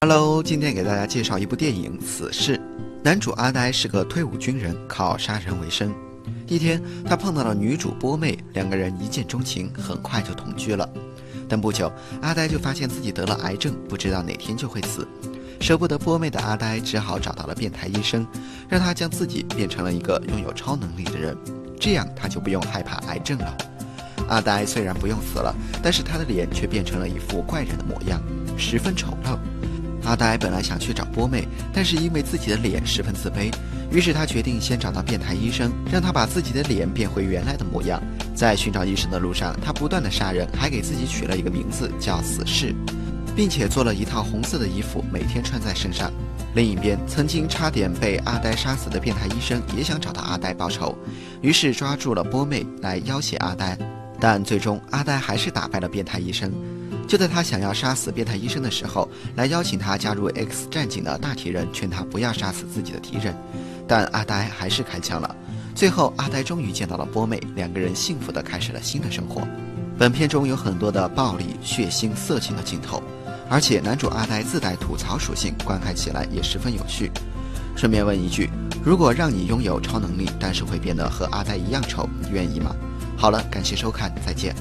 Hello，今天给大家介绍一部电影《死侍》。男主阿呆是个退伍军人，靠杀人为生。一天，他碰到了女主波妹，两个人一见钟情，很快就同居了。但不久，阿呆就发现自己得了癌症，不知道哪天就会死。舍不得波妹的阿呆只好找到了变态医生，让他将自己变成了一个拥有超能力的人，这样他就不用害怕癌症了。阿呆虽然不用死了，但是他的脸却变成了一副怪人的模样，十分丑陋。阿呆本来想去找波妹，但是因为自己的脸十分自卑，于是他决定先找到变态医生，让他把自己的脸变回原来的模样。在寻找医生的路上，他不断的杀人，还给自己取了一个名字叫死侍，并且做了一套红色的衣服，每天穿在身上。另一边，曾经差点被阿呆杀死的变态医生也想找到阿呆报仇，于是抓住了波妹来要挟阿呆，但最终阿呆还是打败了变态医生。就在他想要杀死变态医生的时候，来邀请他加入 X 战警的大体人劝他不要杀死自己的敌人，但阿呆还是开枪了。最后，阿呆终于见到了波妹，两个人幸福的开始了新的生活。本片中有很多的暴力、血腥、色情的镜头，而且男主阿呆自带吐槽属性，观看起来也十分有趣。顺便问一句，如果让你拥有超能力，但是会变得和阿呆一样丑，你愿意吗？好了，感谢收看，再见。